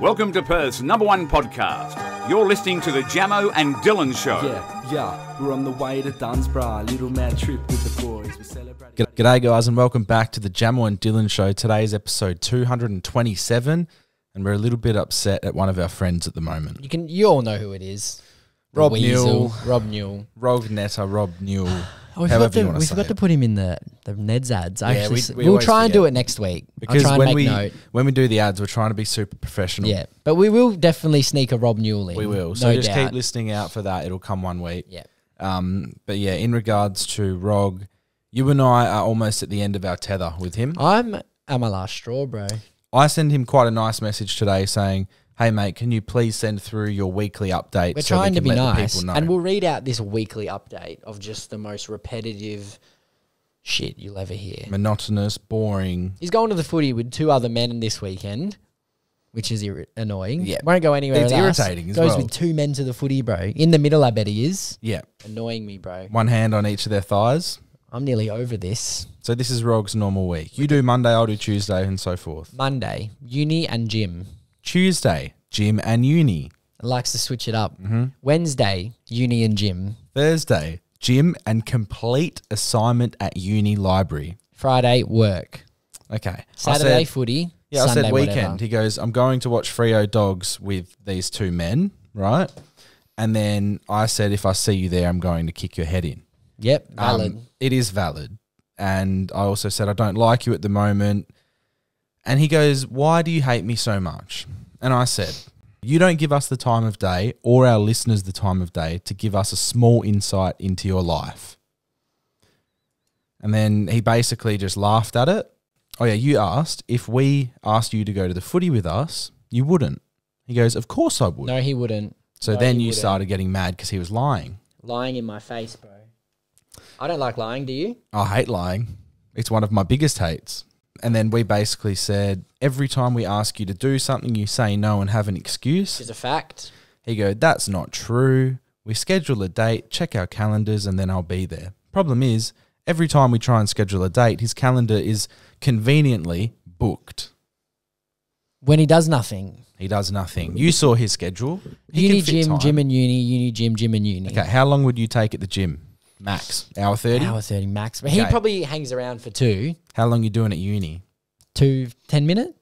Welcome to Perth's number one podcast. You're listening to the Jamo and Dylan Show. Yeah, yeah, we're on the way to Dunsborough. Little mad trip with the boys. We're celebrating. G'day, G'day, guys, and welcome back to the Jamo and Dylan Show. Today's episode 227, and we're a little bit upset at one of our friends at the moment. You can. You all know who it is. Rob Weasel, Newell. Rob Newell. Rogue Netta, Rob Newell. Oh, we however forgot, to, we say forgot to put him in the the Ned's ads. I Yeah, actually, we, we we'll try and do it next week. Because I'll try and when make we note. when we do the ads, we're trying to be super professional. Yeah, but we will definitely sneak a Rob Newell in. we will. So no just doubt. keep listening out for that. It'll come one week. Yeah. Um, but yeah, in regards to Rog, you and I are almost at the end of our tether with him. I'm at my last straw, bro. I sent him quite a nice message today saying, "Hey mate, can you please send through your weekly update?" We're so we trying to can be nice, people know?" and we'll read out this weekly update of just the most repetitive shit you'll ever hear. monotonous, boring. He's going to the footy with two other men this weekend, which is annoying. Yeah. won't go anywhere. It's with us. irritating as Goes well. with two men to the footy, bro. In the middle, I bet he is. Yeah, Annoying me, bro. one hand on each of their thighs. I'm nearly over this. So this is Rog's normal week. You do Monday, I'll do Tuesday, and so forth. Monday, uni and gym. Tuesday, gym and uni. Likes to switch it up. Mm-hmm. Wednesday, uni and gym. Thursday, gym and complete assignment at uni library. Friday, work. Okay. Saturday, I said, footy. yeah, Sunday, I said whatever. weekend. He goes, I'm going to watch Freo Dockers with these two men, right? And then I said, if I see you there, I'm going to kick your head in. Yep, Um, valid. it is valid. And I also said, I don't like you at the moment. And he goes, Why do you hate me so much? And I said, You don't give us the time of day or our listeners the time of day to give us a small insight into your life. And then he basically just laughed at it. Oh, yeah, you asked if we asked you to go to the footy with us, you wouldn't. He goes, Of course I would. no, he wouldn't. so no, then you wouldn't. started getting mad because he was lying. Lying in my face, bro. I don't like lying, do you? I hate lying. It's one of my biggest hates. And then we basically said every time we ask you to do something, you say no and have an excuse. It's a fact. He go, that's not true. We schedule a date, check our calendars, and then I'll be there. Problem is, every time we try and schedule a date, his calendar is conveniently booked. When he does nothing. He does nothing. You saw his schedule. He uni, can fit gym, time. gym and uni, uni, gym, gym and uni. Okay, how long would you take at the gym? Max hour thirty. Hour 30 max. But he Okay. probably hangs around for two, How long you doing at uni? two, 10 minute,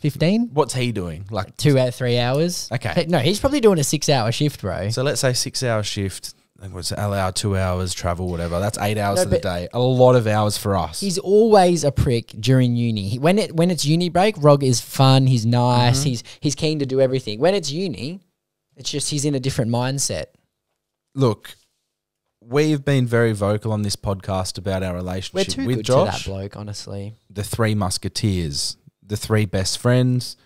15, What's he doing? Like two out three hours. Okay. Hey, No, he's probably doing a six hour shift, bro. So let's say six hour shift. Like what's it, allow two hours travel, whatever. That's eight hours No, of the but- day. A lot of hours for us. He's always a prick during uni. He- When it when it's uni break, Rog is fun. He's nice. Mm-hmm. He's he's keen to do everything. When it's uni, it's just he's in a different mindset. Look, we've been very vocal on this podcast about our We're relationship too with good to that Josh. bloke, honestly. The three musketeers, the three best friends,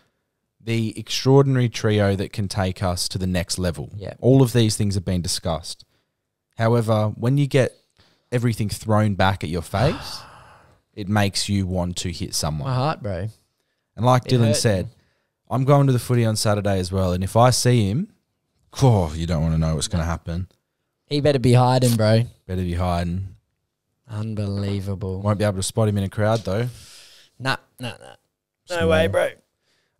the extraordinary trio that can take us to the next level. Yeah. All of these things have been discussed. However, when you get everything thrown back at your face, it makes you want to hit someone. My heart, bro. And like It Dylan hurt said. I'm going to the footy on Saturday as well. And if I see him, oh, you don't want to know what's going to happen. He better be hiding, bro. Better be hiding. Unbelievable. Won't be able to spot him in a crowd though. Nah, nah, nah. No Small. way, bro.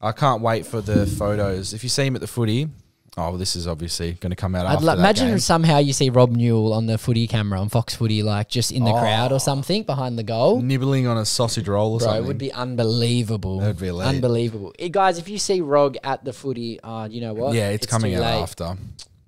I can't wait for the photos. If you see him at the footy, oh, well, this is obviously going to come out I'd after lo- that imagine game. somehow you see Rob Newell on the footy camera on Fox Footy, like just in the crowd Oh. or something behind the goal. nibbling on a sausage roll or Bro, something. it would be unbelievable. That would be elite. unbelievable. Guys, if you see Rog at the footy, uh, you know what? yeah, it's, coming out late. after.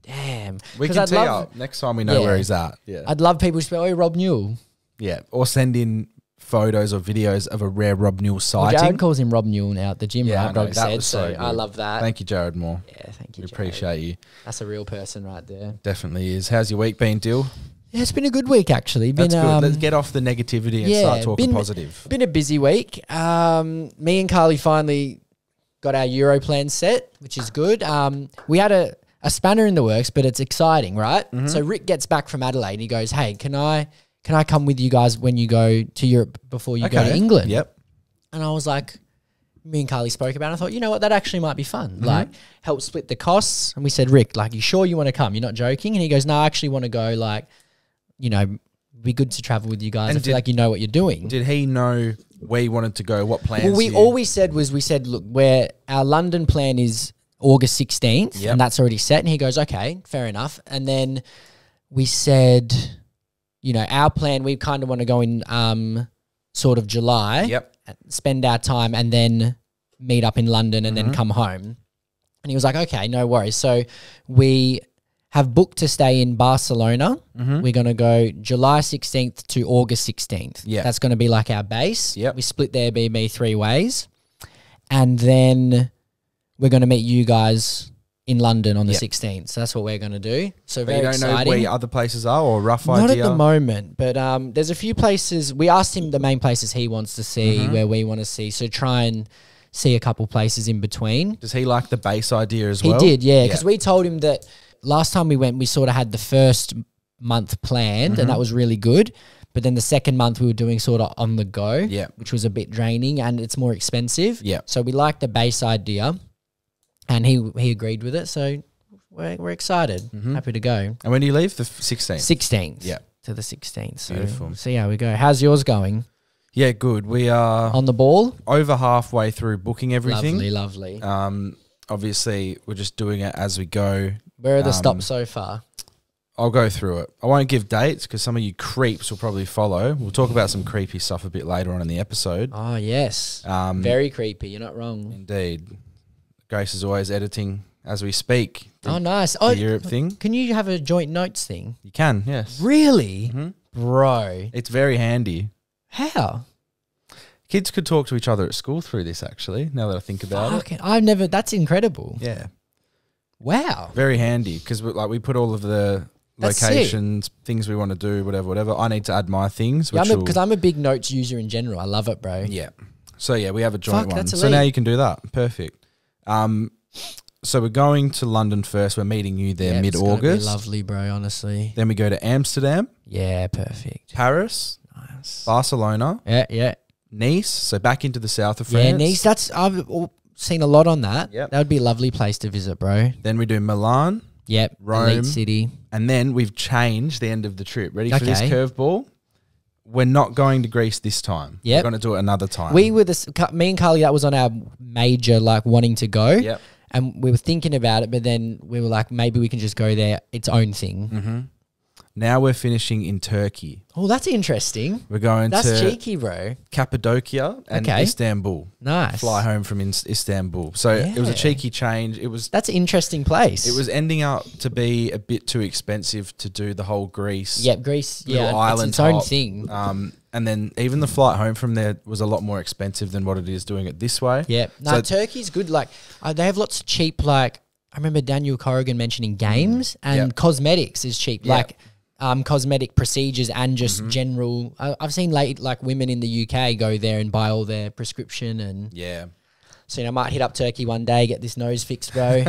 Damn. We 'Cause can I'd tee love, up next time we know Yeah. where he's at. Yeah, I'd love people to be, oh, Rob Newell. yeah, or send in photos or videos of a rare Rob Newell Well, sighting. Jared calls him Rob Newell now at the gym, Yeah, I right? know, Rog that said. was So, so I love that. Thank you, Jared Moore. yeah, thank you. We Jared. appreciate you. That's a real person right there. Definitely is. How's your week been, Dill? Yeah, it's been a good week actually. Been, That's good. um, Let's get off the negativity and yeah, start talking been- positive. Been a busy week. Um, me and Carly finally got our Euro plan set, which is good. Um, we had a, a spanner in the works, but it's exciting, right? Mm-hmm. So Rick gets back from Adelaide and he goes, "Hey, can I can I come with you guys when you go to Europe before you go to England?" Yep. And I was like, me and Carly spoke about it. I thought, you know what, that actually might be fun. Mm-hmm. Like, help split the costs. And we said, Rick, like, you sure you want to come? You're not joking? And he goes, no, I actually want to go. Like, you know, be good to travel with you guys. And I feel did- like you know what you're doing. Did he know where you wanted to go, what plans. Well, we all we said was we said, look, where our London plan is August sixteenth, Yep. and that's already set. And he goes, okay, fair enough. And then we said, you know, our plan we kind of want to go in um sort of July. Yep. Spend our time and then meet up in London and Mm-hmm. then come home. And he was like, okay, no worries. So we have booked to stay in Barcelona. We're going to go July 16th to August 16th. Mm-hmm. Yeah. That's going to be like our base. Yep. We split the Airbnb three ways. And then we're going to meet you guys in London on the Yep. 16th. So that's what we're going to do. So But very you don't exciting. know where other places are or a rough Not idea. at the moment, but um, there's a few places. We asked him the main places he wants to see, Mm-hmm. where we want to see. So try and see a couple places in between. Does he like the base idea as well? He did, yeah. Because we told him that last time we went, we sort of had the first month planned, Mm-hmm. and that was really good. But then the second month we were doing sort of on the go, Yeah. which was a bit draining and it's more expensive. Yeah. So we like the base idea, and he he agreed with it. So we're, we're excited, happy to go. And when do you leave? The 16th. Sixteenth, Yeah. to the sixteenth. So Beautiful. see how we go. How's yours going? Yeah, good. We are On the ball? over halfway through booking everything. Lovely, lovely. Um, obviously, we're just doing it as we go. Where are the um, stops so far? I'll go through it. I won't give dates because some of you creeps will probably follow. We'll talk about some creepy stuff a bit later on in the episode. Oh yes, Um, very creepy. You're not wrong. Indeed. Grace is always editing as we speak. Oh nice. the Oh, Europe thing. Can you have a joint notes thing? You can, yes. Really? Mhm. Bro. It's very handy. How? Kids could talk to each other at school through this, actually, now that I think about it. Fucking, I've never, that's incredible. Yeah. Wow. Very handy because like we put all of the That's sick. locations, things we want to do, whatever, whatever. I need to add my things. Yeah, Which because I'm, a big notes user in general. I love it, bro. Yeah. So yeah, we have a joint Fuck, one. that's So now you can do that. Perfect. Um, so we're going to London first. We're meeting you there Yeah, mid it's gonna be August. Lovely, bro. Honestly. Then we go to Amsterdam, Yeah, perfect. Paris, Nice. Barcelona, Yeah, yeah, Nice. So back into the south of France. yeah. Nice. That's I've seen a lot on that. Yep. That would be a lovely place to visit, bro. Then we do Milan, Yep. Rome. Elite city. and then we've changed the end of the trip. Ready for this Okay. curveball? We're not going to Greece this time. Yep. We're going to do it another time. We were the s- me and Carly. That was on our major like wanting to go. Yep. And we were thinking about it, but then we were like, maybe we can just go there, its own thing. Mm-hmm. Now we're finishing in Turkey. Oh, that's interesting. We're going That's to cheeky, bro. Cappadocia and Okay. Istanbul. Nice. Fly home from in- Istanbul. So it was a Yeah. cheeky change. It was That's an interesting place. it was ending up to be a bit too expensive to do the whole Greece. Yep, Greece. little Yeah, island it's its own hop. thing. Um, and then even the flight home from there was a lot more expensive than what it is doing it this way. Yep. No, So- Turkey's good. Like uh, they have lots of cheap. Like I remember Daniel Corrigan mentioning games and Mm. Yep. cosmetics is cheap. Like um, cosmetic procedures and just Mm-hmm. general. I, I've seen late like women in the UK go there and buy all their prescription and Yeah. so you know, I might hit up Turkey one day get this nose fixed, bro.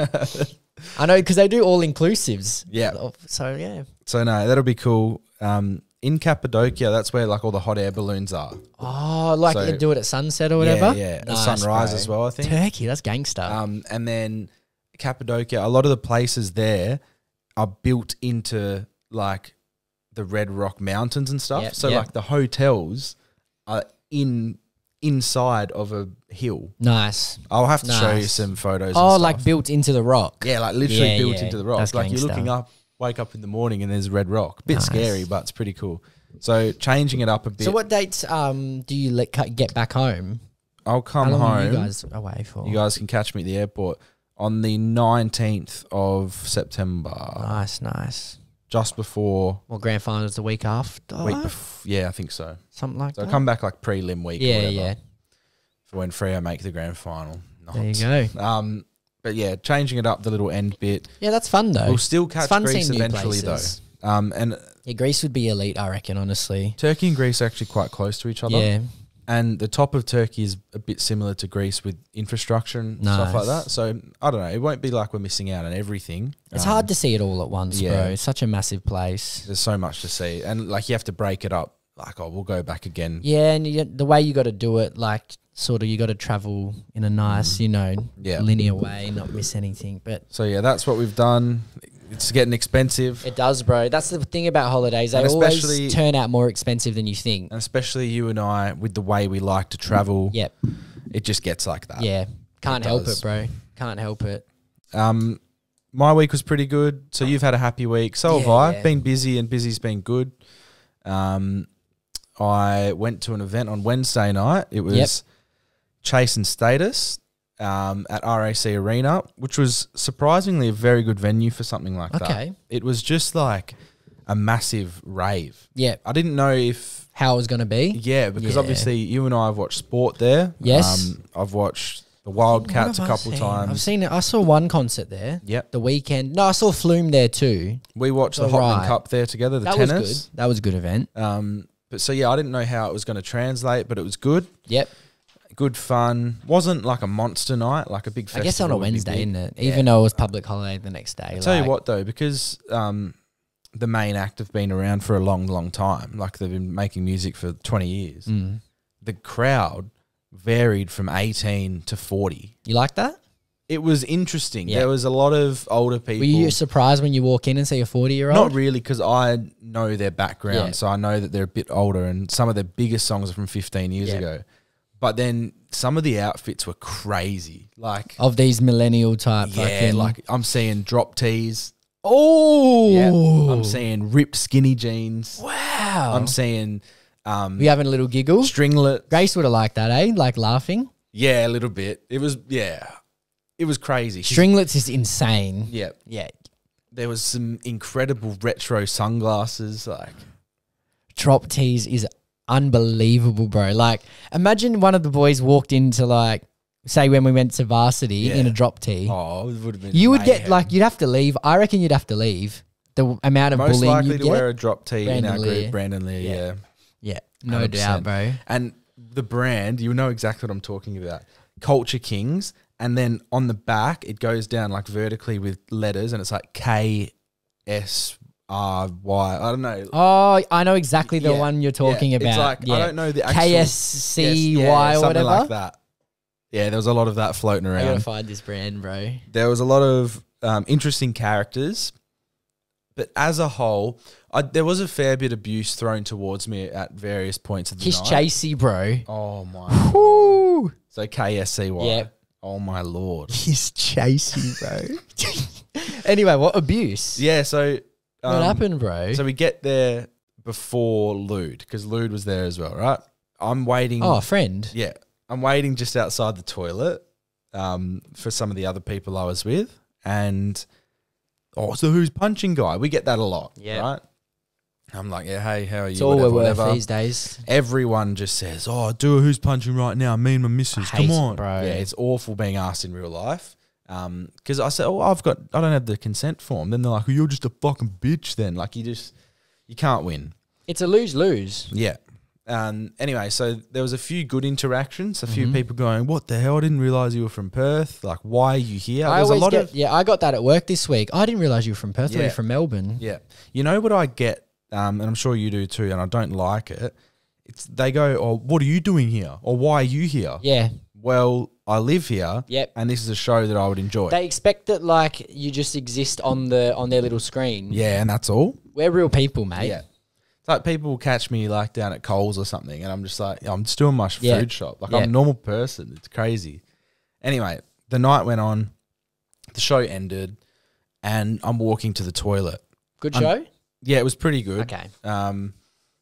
I know because they do all inclusives. Yeah. So yeah. So no, that'll be cool. Um, in Cappadocia, that's where like all the hot air balloons are. Oh, like So- they do it at sunset or whatever. Yeah, yeah. Nice, sunrise bro. as well, I think. Turkey, that's gangster. Um, and then Cappadocia, a lot of the places there are built into like the Red Rock Mountains and stuff. Yep, so yep. like the hotels are in inside of a hill. nice. I'll have to show you some photos. Oh, like built into the rock. yeah, like literally Yeah, built yeah. into the rock. That's like you're looking up, wake up in the morning and there's Red Rock. Bit Nice. scary, but it's pretty cool. So changing it up a bit. So what dates um do you let, get back home? I'll come home. you guys away for? You guys can catch me at the airport on the 19th of September, nice, nice. Just before Well, grand finals the week after, week bef- Yeah, I think so. something like that. So that. come back like prelim week. or yeah, whatever yeah. For when Freo make the grand final. There you go. Um, but yeah, changing it up the little end bit. Yeah, that's fun though. We'll still It's catch fun Greece eventually though. Um, and Yeah, Greece would be elite, I reckon. Honestly. Turkey and Greece are actually quite close to each other. Yeah. And the top of Turkey is a bit similar to Greece with infrastructure and stuff like Nice. that. So I don't know. It won't be like we're missing out on everything. It's Um, hard to see it all at once, yeah. bro. It's such a massive place. There's so much to see, and like you have to break it up. Like, oh, we'll go back again. Yeah, and you, the way you got to do it, like sort of, you got to travel in a nice, you know, Mm. Yeah. linear way, not miss anything. But So yeah, that's what we've done. It's getting expensive. It does, bro. That's the thing about holidays. They always turn out more expensive than you think. and especially you and I, with the way we like to travel, Yep. it just gets like that. Yeah. Can't It help does. it, bro. Can't help it. Um, my week was pretty good. So you've had a happy week. So have I. yeah. Been busy, and busy's been good. Um, I went to an event on Wednesday night. It was Yep. Chase and Status um, at RAC Arena, which was surprisingly a very good venue for something like that. Okay. It was just like a massive rave. Yeah. I didn't know if How it was going to be. yeah, because Yeah. obviously you and I have watched sport there. Yes. um, I've watched the Wildcats a What have I couple times. I've seen it. I saw one concert there. Yep. The Weeknd. No, I saw Flume there too. We watched the Oh, Hopman right. Cup there together, the that was tennis. good. That was a good event. Um, but so yeah, I didn't know how it was going to translate, but it was good, Yep. Good fun. wasn't like a monster night, like a big. Festival I guess on a Wednesday, isn't it? Yeah. Even though it was public holiday the next day. I tell you what though, because um, the main act have been around for a long, long time. Like they've been making music for twenty years. Mm. The crowd varied from eighteen to forty. You like that? It was interesting. Yeah. There was a lot of older people. Were you surprised when you walk in and see a 40 year old? Not really, because I know their background, Yeah. so I know that they're a bit older, and some of their biggest songs are from 15 years Yeah. ago. But then some of the outfits were crazy. Like, Of these millennial type yeah, fucking. like I'm seeing drop tees. oh, I'm seeing ripped skinny jeans. wow. I'm seeing um, we having a little giggle. stringlet. Grace would have liked that, eh? Like laughing. Yeah, a little bit. It was, yeah, it was crazy. Stringlets is insane. Yeah, Yeah. there was some incredible retro sunglasses. Like, Drop tees is unbelievable, bro. Like, imagine one of the boys walked into like, say when we went to varsity Yeah. in a drop tee. oh, it would have been. you would get like you'd have to leave. I reckon you'd have to leave. The amount of most bullying likely you'd to get. wear a drop tee in our Lee. group. Brandon Lee, Yeah. yeah. yeah, no 100%. doubt, bro. And the brand, you know exactly what I'm talking about. Culture Kings, and then on the back it goes down like vertically with letters, and it's like K S R Y. I don't know. Oh, I know exactly the Yeah, one you're talking yeah. about. It's like yeah. I don't know the actual KSCY Yes, yeah, or something whatever. like that. Yeah, there was a lot of that floating I gotta around. find this brand, bro. There was a lot of um, interesting characters, but as a whole, I, there was a fair bit of abuse thrown towards me at various points of the Kiss night. Chasey, bro. Oh my! Woo! So KSCY. Yeah. Oh my lord. Kiss Chasey, bro. anyway, what abuse? Yeah. So what um, happened, bro? So we get there before Luude because Luude was there as well, right? I'm waiting. oh, a friend. yeah. I'm waiting just outside the toilet um, for some of the other people I was with, and oh, so who's punching guy? We get that a lot, Yeah. right? I'm like, yeah, hey, how are you? It's all Whatever, we're worth whatever. these days. Everyone just says, "Oh, do a who's punching right now." Me and my missus. I Come hate it, on, bro. Yeah, it's awful being asked in real life. Because I said, "Oh, I've got, I don't have the consent form." Then they're like, well, "You're just a fucking bitch." Then, like, you just, you can't win. It's a lose lose. Yeah. Um. Anyway, so there was a few good interactions. A few Mhm. people going, "What the hell? I didn't realize you were from Perth. Like, why are you here?" I There's a always lot get, of yeah, I got that at work this week. I didn't realize you were from Perth. Yeah. you from Melbourne? Yeah. You know what I get, um, and I'm sure you do too, and I don't like it. It's they go, "Oh, what are you doing here? Or why are you here?" Yeah. Well, I live here, Yep. and this is a show that I would enjoy. They expect that like you just exist on the on their little screen. yeah, and that's all. We're real people, mate. Yeah. It's like people will catch me like down at Coles or something, and I'm just like, I'm just doing my sh- Yeah. food shop. Like Yeah. I'm a normal person. It's crazy. Anyway, the night went on, the show ended, and I'm walking to the toilet. Good show. Yeah, it was pretty good. Okay. Um,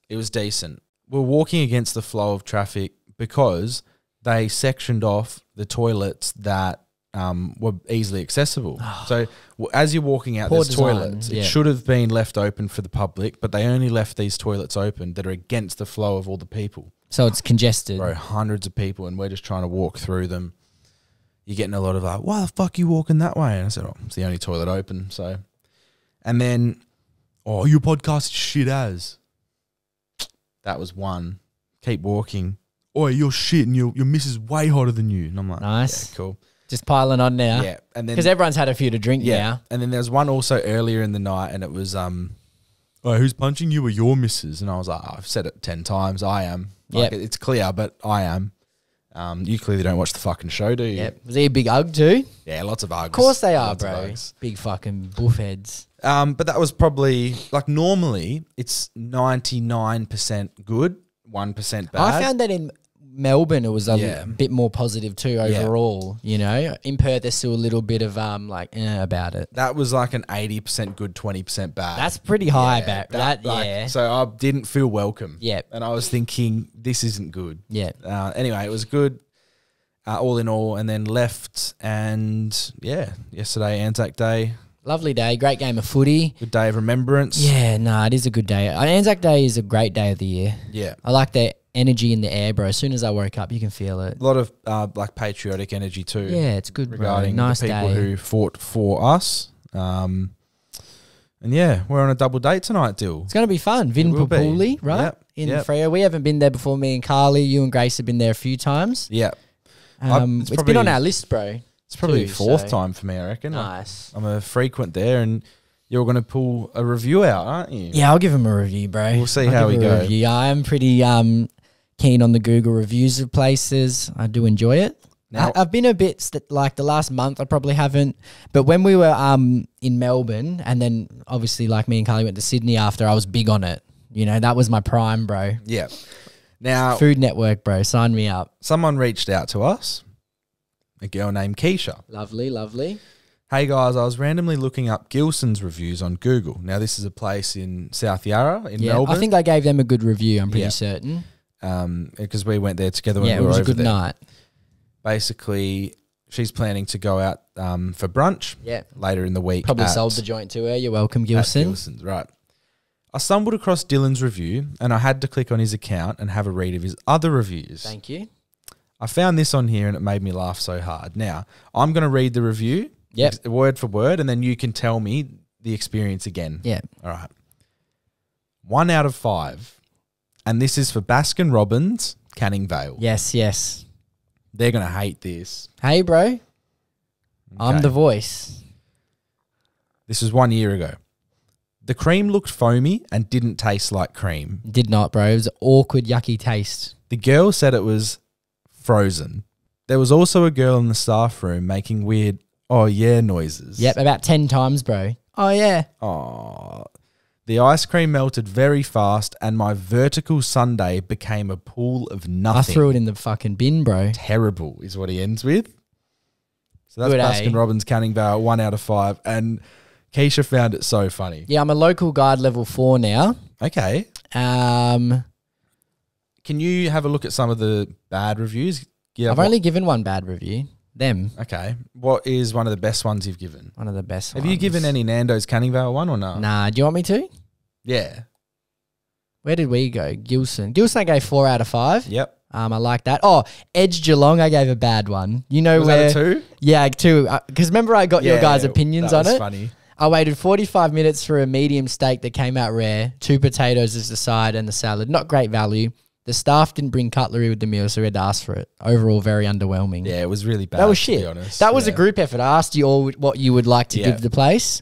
it was decent. We're walking against the flow of traffic because they sectioned off the toilets that um, were easily accessible. so w- as you're walking out, Poor there's design, toilets. yeah. It should have been left open for the public, but they only left these toilets open that are against the flow of all the people. So it's congested. Bro, hundreds of people, and we're just trying to walk through them. You're getting a lot of like, why the fuck are you walking that way? And I said, oh, it's the only toilet open. So, and then, oh, your podcast is shit as. That was one. Keep walking. Oh, you're shit, and your your missus way hotter than you. And I'm like, Nice. yeah, cool. Just piling on now. Yeah, and then Because everyone's had a few to drink yeah, now. and then there's one also earlier in the night, and it was um, oh, who's punching you or your missus? And I was like, oh, I've said it ten times. I am. Like, Yep. it's clear, but I am. Um, you clearly don't watch the fucking show, do you? Yep. Was he a big ug too? Yeah, lots of Uggs. Of course they are, Lots bro. Big fucking buff heads. Um, but that was probably like normally it's ninety nine percent good, one percent bad. I found that in Melbourne it was a Yeah. bit more positive too Yeah. overall. You know, in Perth there's still a little bit of um like eh, about it. that was like an eighty percent good, twenty percent bad. That's pretty high, Yeah, back. That, like, yeah, So I didn't feel welcome. Yep. And I was thinking this isn't good. yeah. Uh, anyway, it was good, uh, all in all, and then left, and yeah, yesterday Anzac Day, Lovely day, great game of footy. good day of remembrance. Yeah, no, it is a good day. Uh, Anzac Day is a great day of the year. yeah. I like the energy in the air, bro. As soon as I woke up, you can feel it. A lot of uh, like patriotic energy too. Yeah, it's good, bro. Nice the people day. who fought for us. Um, and yeah, we're on a double date tonight, Dill. It's going to be fun. Vin. Papuli, right? Yep, In yep. Freo. We haven't been there before. Me and Carly, you and Grace have been there a few times. Yeah, Um, it's it's been on our list, bro. it's probably Too, fourth so- time for me, I reckon. Nice. I'm a frequent there, and you're going to pull a review out, aren't you? Yeah, I'll give him a review, bro. We'll see I'll how give we go. Review. I am pretty um keen on the Google reviews of places. I do enjoy it. Now- I, I've been a bit st- like the last month. I probably haven't, but when we were um in Melbourne, and then obviously like me and Carly went to Sydney after, I was big on it. You know, that was my prime, bro. Yeah. Now, Food Network, bro. Sign me up. someone reached out to us, a girl named Keisha. Lovely, lovely. Hey guys, I was randomly looking up Gilson's reviews on Google. Now, this is a place in South Yarra in Yeah, Melbourne. I think I gave them a good review. I'm pretty Yeah. certain. Um, because we went there together when yeah, we it was a good there. night. Basically, she's planning to go out um, for brunch Yeah, later in the week. probably at- sold the joint to her. You're welcome, Gilson. Gilson's, right. I stumbled across Dylan's review and I had to click on his account and have a read of his other reviews. Thank you. I found this on here and it made me laugh so hard. Now, I'm going to read the review Yep. word for word and then you can tell me the experience again. Yeah. All right. One out of five. And this is for Baskin Robbins, Canning Vale. Yes, yes. They're going to hate this. Hey, bro. I'm Okay. the voice. This was one year ago. The cream looked foamy and didn't taste like cream. Did not, bro. It was an awkward, yucky taste. The girl said it was frozen. There was also a girl in the staff room making weird, oh yeah noises. Yep, about 10 times, bro. Oh, yeah. Aw. The ice cream melted very fast and my vertical sundae became a pool of nothing. I threw it in the fucking bin, bro. Terrible is what he ends with. So that's Good? Baskin Robbins Canning Vale, one out of five. And Keisha found it so funny. Yeah, I'm a local guide level four now. Okay. Um, Can you have a look at some of the bad reviews? Yeah. I've only given one bad review. Them, Okay. What is one of the best ones you've given? one of the best. Have you given any Nando's Canning Vale one or no? Nah. Do you want me to? Yeah. Where did we go? Gilson. Gilson, I gave four out of five. Yep. Um, I like that. Oh, Edge Geelong, I gave a bad one. You know Was where? that a two? Yeah, two. Because remember, I got your Yeah, guys' opinions that on was it. Funny. I waited 45 minutes for a medium steak that came out rare, two potatoes as the side, and the salad. Not great value. The staff didn't bring cutlery with the meal, so we had to ask for it. Overall, very underwhelming. Yeah, it was really bad. that was shit. honest. That was a group effort. I asked you all what you would like to Yeah. give the place.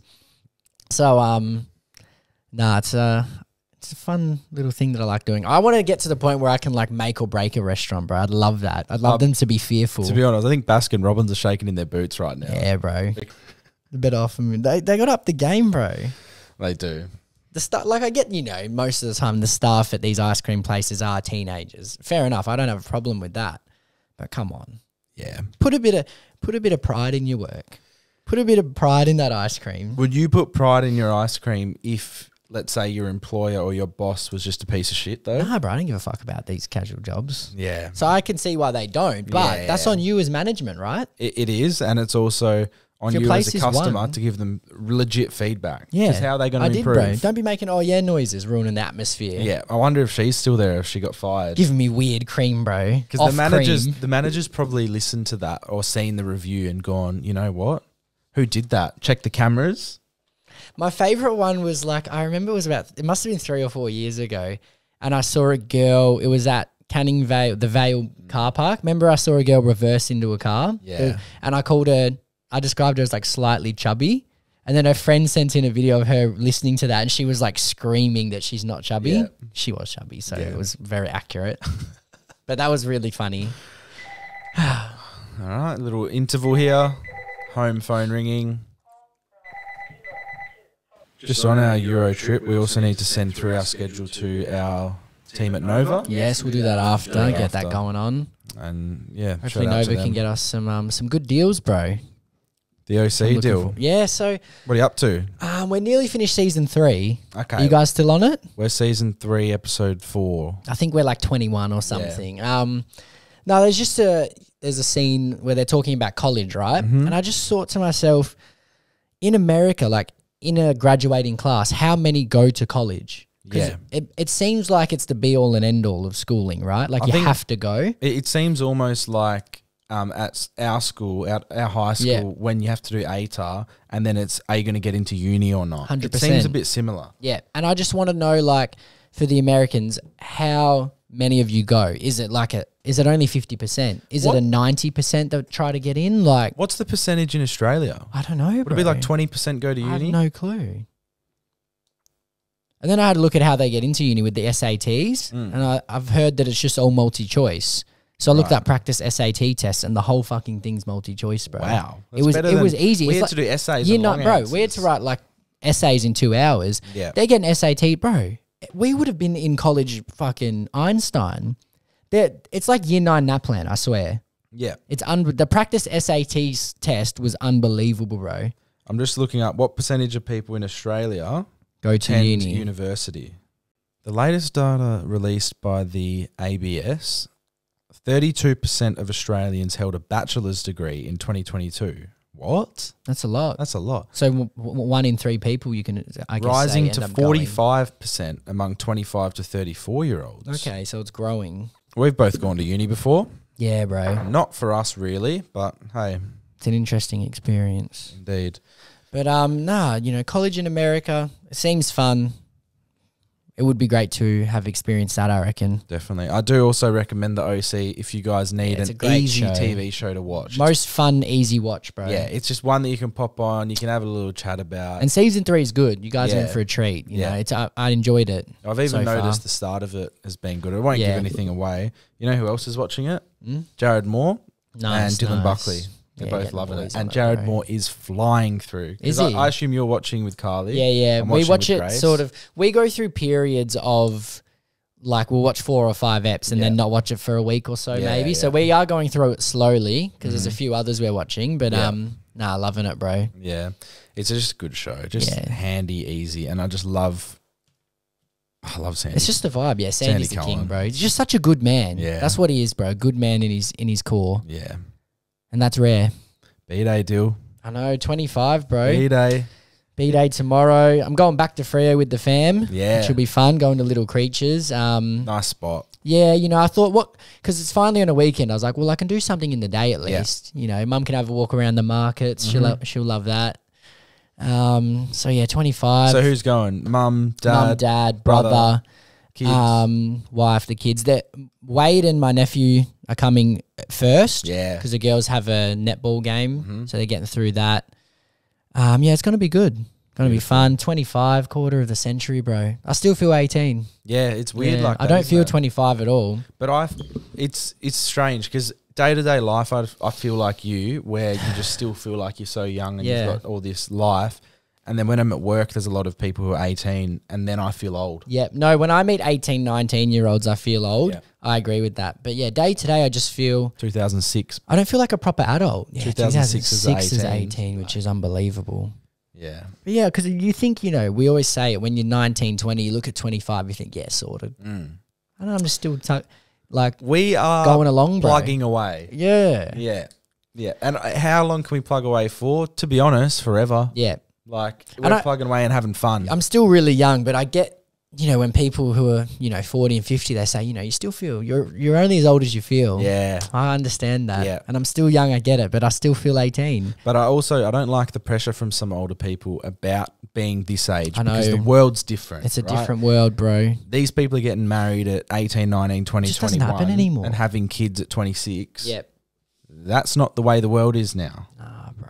So, um, nah, it's a it's a fun little thing that I like doing. I want to get to the point where I can like make or break a restaurant, bro. I'd love that. I'd love Um, them to be fearful. To be honest, I think Baskin Robbins are shaking in their boots right now. yeah, bro. A bit off. I mean, they they got up the game, bro. They do. The stuff, like I get, you know, most of the time the staff at these ice cream places are teenagers. Fair enough. I don't have a problem with that. But come on, Yeah. put a bit of put a bit of pride in your work. Put a bit of pride in that ice cream. Would you put pride in your ice cream if, let's say, your employer or your boss was just a piece of shit, though? Nah, bro, I don't give a fuck about these casual jobs. Yeah. So I can see why they don't, but Yeah. that's on you as management, right? It, it is, and it's also on If you as a customer one- to give them legit feedback. Yeah. how are they going to improve? bro. Don't be making oh yeah noises, ruining the atmosphere. Yeah, I wonder if she's still there. If she got fired, Giving me weird cream, bro. because the managers, cream. the managers probably listened to that or seen the review and gone, you know what? Who did that? Check the cameras. My favorite one was like I remember it was about it must have been three or four years ago, and I saw a girl. It was at Canning Vale, the Vale car park. Remember, I saw a girl reverse into a car. Yeah. and I called her. I described her as like slightly chubby, and then her friend sent in a video of her listening to that, and she was like screaming that she's not chubby. Yeah. She was chubby, so Yeah. it was very accurate. but that was really funny. All right, little interval here. Home phone ringing. Just on our Euro trip, we also need to send through our schedule to our team at Nova. Yes, we'll do that after. Yeah, get that after. going on. And yeah, Hopefully shout out to Nova can get us some um, some good deals, bro. The OC deal. for- Yeah, so What are you up to? um, we're nearly finished season three. Okay, Are you guys still on it? we're season three, episode four. I think we're like 21 or something. Um, no, there's just a there's a scene where they're talking about college, right? Mm-hmm. And I just thought to myself, in America, like in a graduating class, how many go to college? Yeah. it, it seems like it's the be all and end all of schooling, right? Like I you have to go. It, it seems almost like um, at our school, at our high school, Yeah. when you have to do ATAR, and then it's are you going to get into uni or not? 100%. seems a bit similar. Yeah, and I just want to know, like, for the Americans, how many of you go? Is it like a? Is it only fifty percent? Is What- it a ninety percent that try to get in? Like, What's the percentage in Australia? I don't know. Would it be like twenty percent go to I have uni? no clue. And then I had to look at how they get into uni with the SATs, Mm. and I, I've heard that it's just all multi-choice. So I looked Right. up practice SAT tests, and the whole fucking thing's multi-choice, bro. Wow, it was it was easy. We It's had like- to do essays. you know, bro, we had to write like essays in two hours. Yeah. They're getting SAT, bro. We would have been in college, fucking Einstein. They're, it's like year nine NAPLAN, I swear. Yeah, It's un- the practice SAT test was unbelievable, bro. I'm just looking up what percentage of people in Australia Go to uni. university. The latest data released by the ABS, 32% of Australians held a bachelor's degree in 2022. What? That's a lot. That's a lot. So w- w- one in three people you can, I guess, Rising to up going. 45% among 25 to 34 year olds. Okay, so it's growing. We've both gone to uni before. Yeah, bro. Not for us, really, but hey, It's an interesting experience. indeed. But um, nah, you know, college in America it seems fun. It would be great to have experienced that. I reckon. Definitely. I do also recommend the OC if you guys need Yeah, an easy show. TV show to watch. Most fun, easy watch, bro. yeah, it's just one that you can pop on, you can have a little chat about. And season three is good. You guys are in for a treat. You Yeah. know, it's I, I enjoyed it. I've even so noticed far. the start of it has been good. I won't Yeah. give anything away. You know who else is watching it? Mm? Jared Moore Nice, and Dylan nice. Buckley. They're Yeah, both loving it. And Jared. Moore is flying through. Is I, he? I assume you're watching with Carly. Yeah, yeah. I'm we watch it Grace. sort of. We go through periods of like we'll watch four or five eps and then not watch it for a week or so Yeah, maybe. So yeah. we are going through it slowly because there's a Mhm. few others we're watching. But Yeah. um, nah, loving it, bro. Yeah. It's just a good show. Just Yeah. handy, easy. And I just love, I love Sandy. It's just the vibe. Yeah, Sandy's Sandy the king, bro. He's just such a good man. Yeah. that's what he is, bro. Good man in his in his core, yeah. And that's rare. B Day deal. I know, twenty five, bro. B Day. B day tomorrow. I'm going back to Freo with the fam. Yeah. Which will be fun. Going to Little Creatures. Um, Nice spot. Yeah, you know, I thought what because it's finally on a weekend. I was like, well, I can do something in the day at Yeah. least. You know, mum can have a walk around the markets. She'll Mhm. lo- she'll love that. Um, so yeah, twenty five. So who's going? Mum, dad, mum, dad, brother, brother, kids. um, wife, the kids. That Wade and my nephew are coming first. yeah. because the girls have a netball game, Mhm. so they're getting through that. Um, yeah, it's gonna be good. Gonna be fun. Twenty five, quarter of the century, bro. I still feel eighteen. Yeah, it's weird Yeah, like that. I don't isn't feel it? twenty five at all. But I, it's it's strange because day to day life, I, I feel like you, where you just still feel like you're so young and Yeah. you've got all this life, and then when I'm at work, there's a lot of people who are 18, and then I feel old. Yeah, no, when I meet 18, 19 year olds, I feel old. Yeah. I agree with that. But yeah, day to day, I just feel, 2006, I don't feel like a proper adult. Yeah, 2006 is 2006 is 18. 18, which is unbelievable. yeah, But yeah, because you think, you know, we always say it when you're 19, 20, you look at 25, you think, yeah, sorted. mm. I know, I'm just still tu- like we are going along, bro. plugging away. Yeah. Yeah, yeah. And uh, how long can we plug away for? To be honest, forever. Yeah. Like we're I- plugging away and having fun. I'm still really young, but I get, you know, when people who are, you know, 40 and 50, they say, you know, you still feel, you're, you're only as old as you feel. yeah. I understand that. Yeah. And I'm still young, I get it, but I still feel 18. But I also I don't like the pressure from some older people about being this age I because know. the world's different. It's a right? different world, bro. These people are getting married at 18, 19, 20, Just doesn't 21 happen anymore. and having kids at 26. Yep. That's not the way the world is now.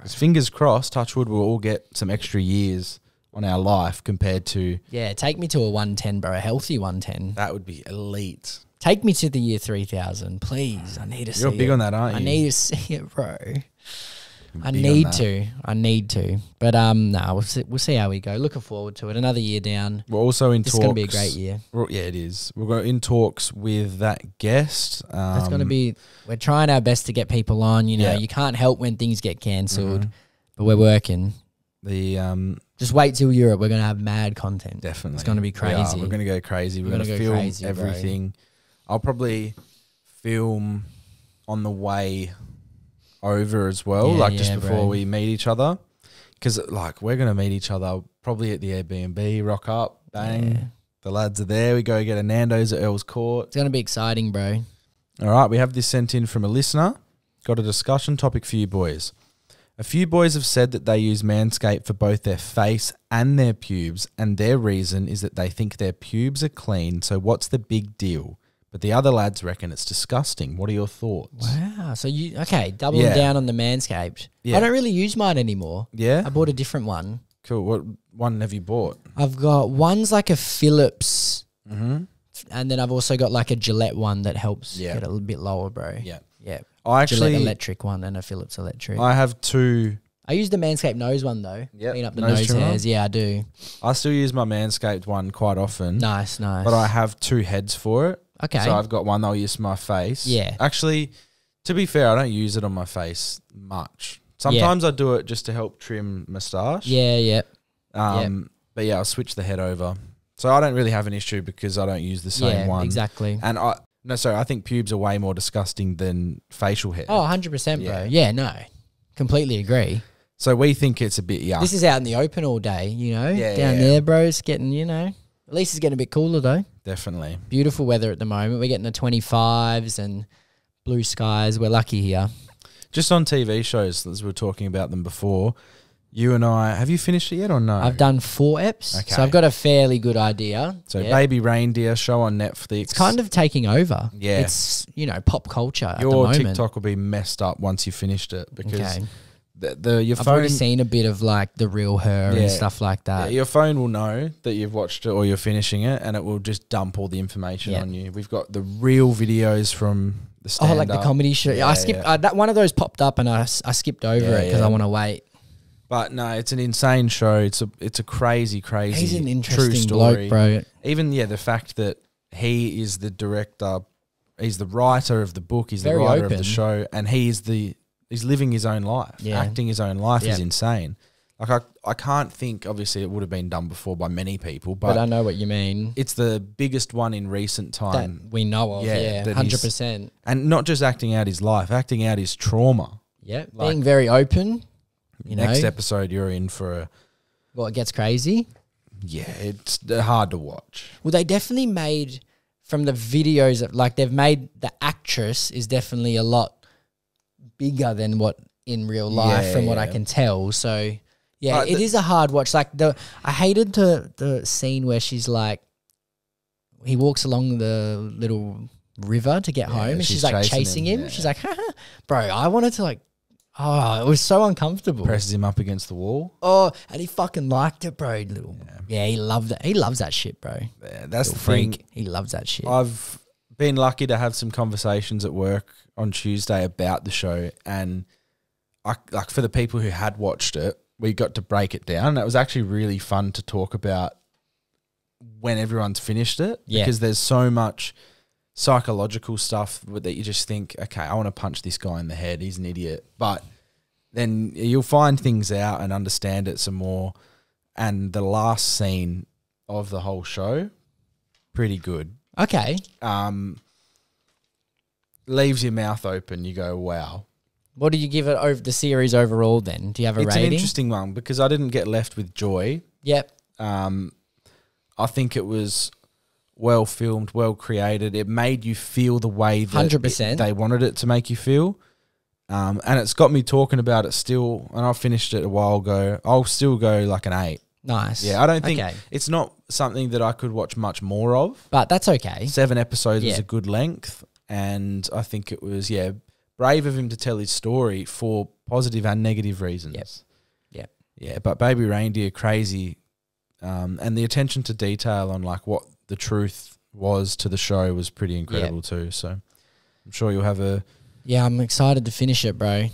Bro. 'Cause fingers crossed, touchwood, we'll all get some extra years on our life compared to Yeah, take me to a 110, bro. A healthy 110. that would be elite. Take me to the year 3000, please. I need to see You're big it. on that, aren't you? I you? need to see it, bro. I need to. I need to. But um, no, we'll see, we'll see how we go. Looking forward to it. Another year down. We're also in This is talks. going to be a great year. Well, yeah, it is. We're go- in talks with that guest. Um, It's going to be. We're trying our best to get people on. You know, Yeah. you can't help when things get cancelled, Mhm. but we're working. the um, Just wait till Europe. We're going to have mad content. definitely. It's gonna be crazy. We're going to go crazy. We're, We're going to go film crazy, bro. everything. I'll probably film on the way over as well, Yeah, like just yeah, before bro. we meet each other. Because like we're going to meet each other probably at the Airbnb. Rock up, bang. Yeah. The lads are there. We go get a Nando's at Earl's Court. It's going to be exciting, bro. All right, we have this sent in from a listener. Got a discussion topic for you boys. A few boys have said that they use Manscaped for both their face and their pubes, and their reason is that they think their pubes are clean. So, what's the big deal? But the other lads reckon it's disgusting. What are your thoughts? Wow. So you okay? Doubling Yeah. down on the Manscaped. Yeah. I don't really use mine anymore. Yeah, I bought a different one. cool. What one have you bought? I've got one's like a Philips, Mm-hmm. and then I've also got like a Gillette one that helps Yeah. get a little bit lower, bro. Yeah, Yeah. I Gillette actually electric one and a Philips electric. I, I have two. I use the Manscaped nose one though. Yep, Clean up the nose nose, trimmer. hairs. Yeah, I do. I still use my Manscaped one quite often, Nice, nice. but I have two heads for it. Okay. So I've got one that I'll use for my face. Yeah. Actually, to be fair, I don't use it on my face much. Sometimes I do it just to help trim moustache. yeah, yeah. Um, But yeah, I'll switch the head over. So I don't really have an issue because I don't use the same yeah, one. exactly. And I no, sorry, I think pubes are way more disgusting than facial hair. Oh, 100%, Yeah. bro. Yeah, no. Completely agree. So we think it's a bit yuck. This is out in the open all day, you know? Yeah, Down yeah. there, bro. It's getting, you know, at least it's getting a bit cooler, though. Definitely. Beautiful weather at the moment. We're getting the 25s and blue skies. We're lucky here. Just on TV shows, as we were talking about them before, you and I have you finished it yet or no? I've done four eps, Okay. so I've got a fairly good idea. so Yeah. Baby Reindeer show on Netflix. It's kind of taking over. Yeah. It's, you know, pop culture at the your. TikTok will be messed up once you finished it because Okay. The, the your I've phone already seen a bit of like the real her Yeah. and stuff like yeah, that. your phone will know that you've watched it or you're finishing it, and it will just dump all the information Yeah. on you. We've got the real videos from the stand Oh, like the comedy show. Yeah, I skipped yeah. uh, that. One of those popped up, and I, s- I skipped over Yeah, it because yeah. I want to wait. But no, it's an insane show. It's a it's a crazy, crazy, He's an true interesting story. bloke, bro. Even yeah, the fact that he is the director, he's the writer of the book, he's Very the writer of open. the show, and he is the he's living his own life, Yeah. acting his own life is insane. Like I I can't think. Obviously, it would have been done before by many people, But, but, I know what you mean. it's the biggest one in recent That time, we know of. yeah, Yeah, hundred percent. and not just acting out his life, acting out his trauma. Yeah, like- being very open. You Next know, episode, you're in for a well, it gets crazy. yeah. It's hard to watch. Well, they definitely made from the videos of like they've made the actress is definitely a lot bigger than what in real life Yeah, from what I can tell. So yeah, Like it is a hard watch. Like the I hated the the scene where she's like he walks along the little river to get Yeah, home and she's, she's like chasing chasing him, him. She's like, bro, I wanted to like Oh, it was so uncomfortable. Presses him up against the wall. Oh, and he fucking liked it, bro. Little, yeah. he loved it. He loves that shit, bro. Yeah, that's Little the thing. freak. He loves that shit. I've been lucky to have some conversations at work on Tuesday about the show, and I like for the people who had watched it, we got to break it down. And it was actually really fun to talk about when everyone's finished it, Yeah. because there's so much psychological stuff that you just think, okay, I want to punch this guy in the head. He's an idiot, but then you'll find things out and understand it some more. And the last scene of the whole show, pretty good okay. um, leaves your mouth open. You go, wow. What do you give it over the series overall then? Do you have a it's an rating? interesting one because I didn't get left with joy. Yep. Um, I think it was well filmed, well created. It made you feel the way that 100%. it- they wanted it to make you feel. Um, and it's got me talking about it still. And I finished it a while ago. I'll still go like an eight. Nice. Yeah, I don't think Okay. it's not something that I could watch much more of. But that's okay. Seven episodes Yeah. a good length, and I think it was yeah brave of him to tell his story for positive and negative reasons. Yep. Yep. Yeah, but Baby Reindeer crazy, um, and the attention to detail on like what the truth was to the show was pretty incredible too. So I'm sure you'll have a Yeah, I'm excited to finish it, bro.